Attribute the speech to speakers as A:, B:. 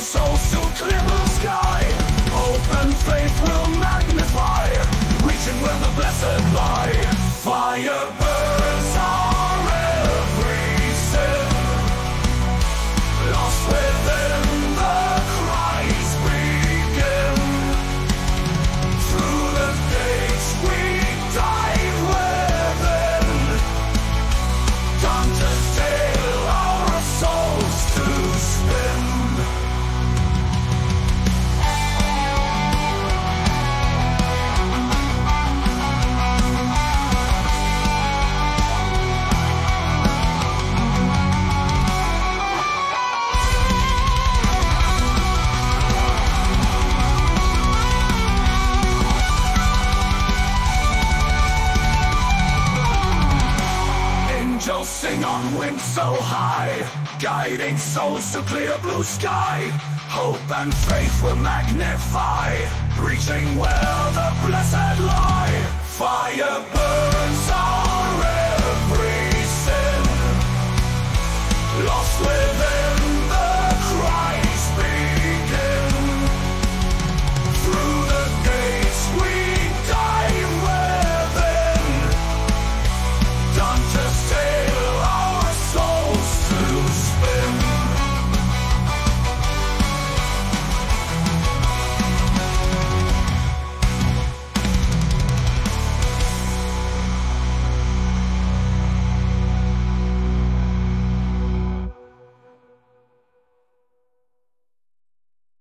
A: souls to clear the sky. Open faith will Winds so high, guiding souls to clear blue sky. Hope and faith will magnify, reaching where the blessed lie. Fire burns.